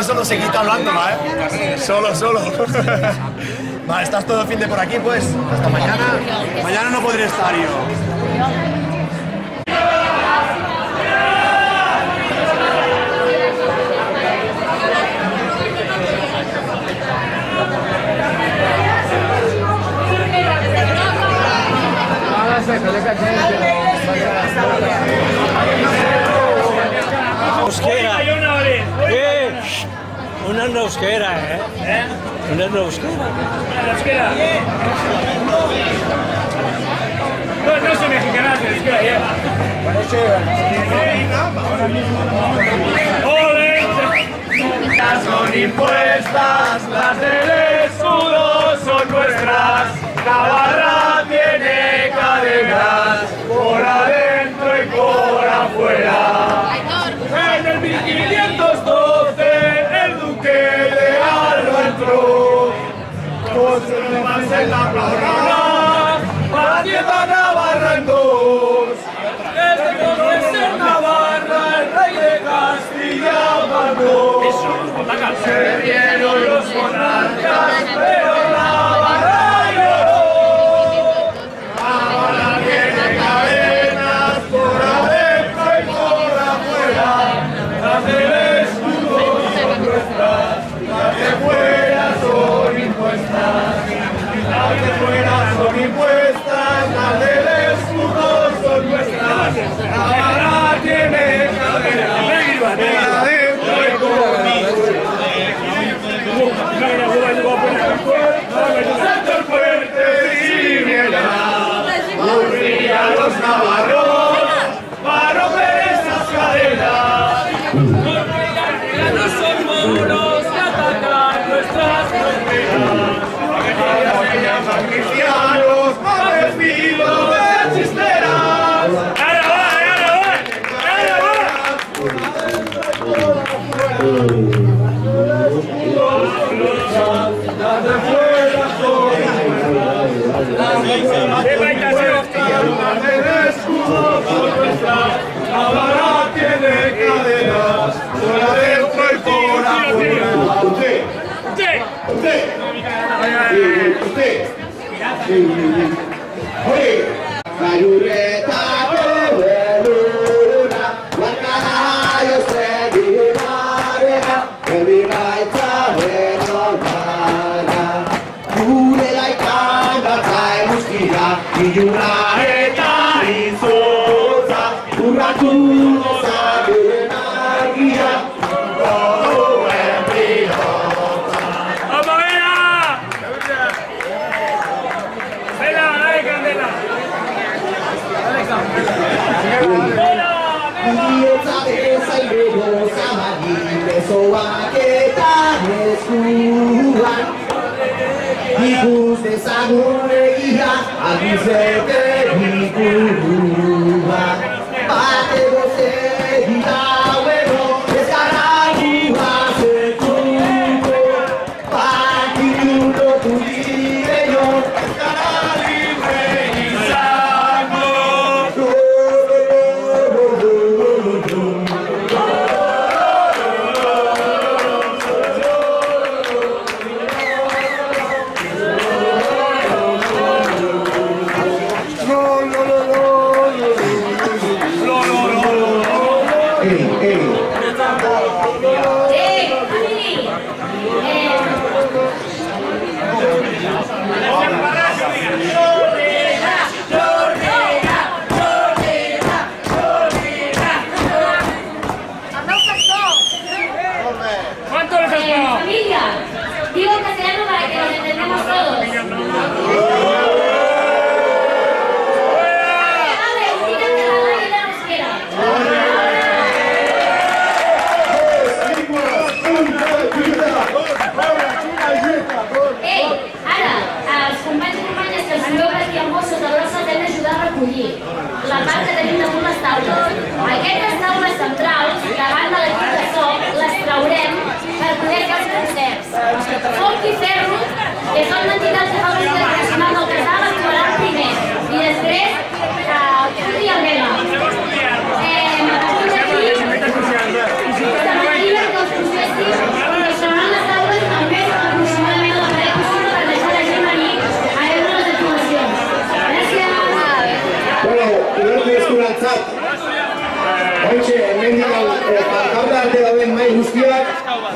no solo se quita hablando, ¿va, ¿eh? Solo, solo. Va, estás todo fin de por aquí, pues. Hasta mañana. Mañana no podré estar yo. Euskera una neusquera, ¿eh? ¿eh? Una neusquera. Una neusquera. No, no soy mexicana, es neusquera, ¿eh? ¡Ole! Son impuestas, las del escudo son nuestras, la barra tiene cadenas, por adentro y por afuera. ¡En el viento! Bien, bien, say Foc i ferro, que de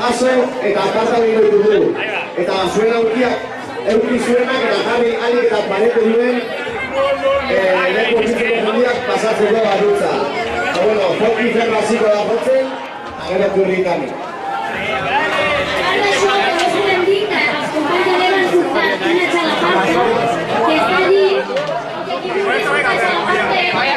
akaso eta aparta biloitu dugu. Eta zuen aukiak, euki zuenak eta jarri alik eta pareko duen eh, lepo txikiko mundiak pasatzeko batutza. Eta bueno, foki ferraziko da jotzen, agera kurritani. Vaya,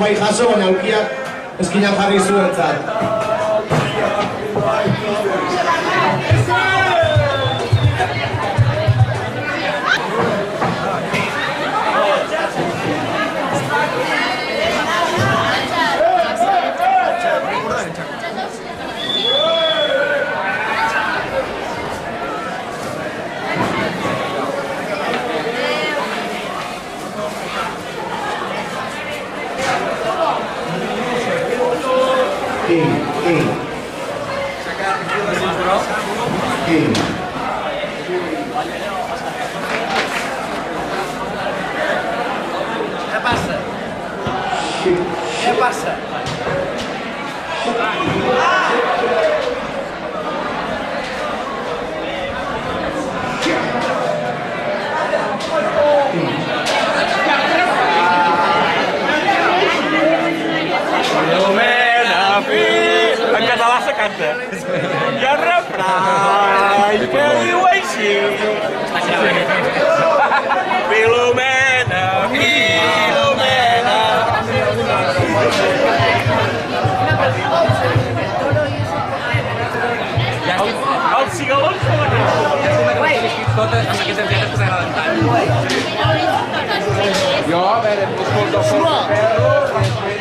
bai jaso, baina aukiak eskina jarri zuen zat. Se canta. I el refrany que diu així. Filomena, Filomena. Els cigalons com a Totes amb aquestes lletres que t'agraden tant. Jo, a veure, escolta, ferro...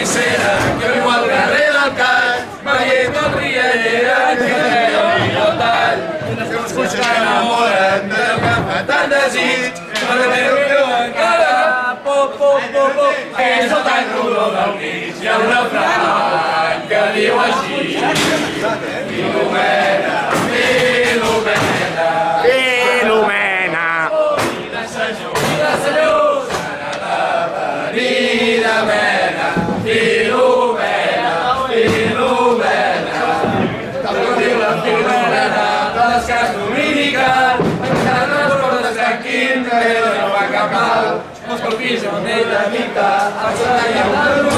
Camisera, que hoy guarda redactar, Valleto Riallera, que hoy no tal. Que m'escucha enamorat del cap que tant desig, per tenir-ho teu encara. Pop, pop, pop, que és tan rodó del mig, hi que diu així, i cometa. Nella vita, a cosa è andato